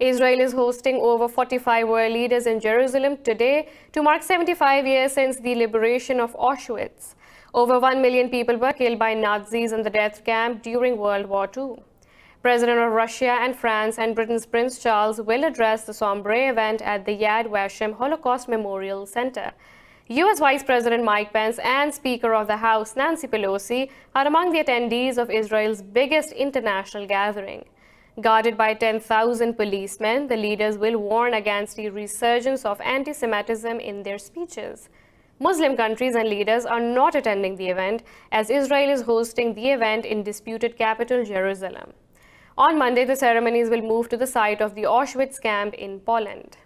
Israel is hosting over 45 world leaders in Jerusalem today to mark 75 years since the liberation of Auschwitz. Over 1 million people were killed by Nazis in the death camp during World War II. President of Russia and France and Britain's Prince Charles will address the sombre event at the Yad Vashem Holocaust Memorial Center. U.S. Vice President Mike Pence and Speaker of the House Nancy Pelosi are among the attendees of Israel's biggest international gathering. Guarded by 10,000 policemen, the leaders will warn against the resurgence of anti-Semitism in their speeches. Muslim countries and leaders are not attending the event as Israel is hosting the event in disputed capital Jerusalem. On Monday, the ceremonies will move to the site of the Auschwitz camp in Poland.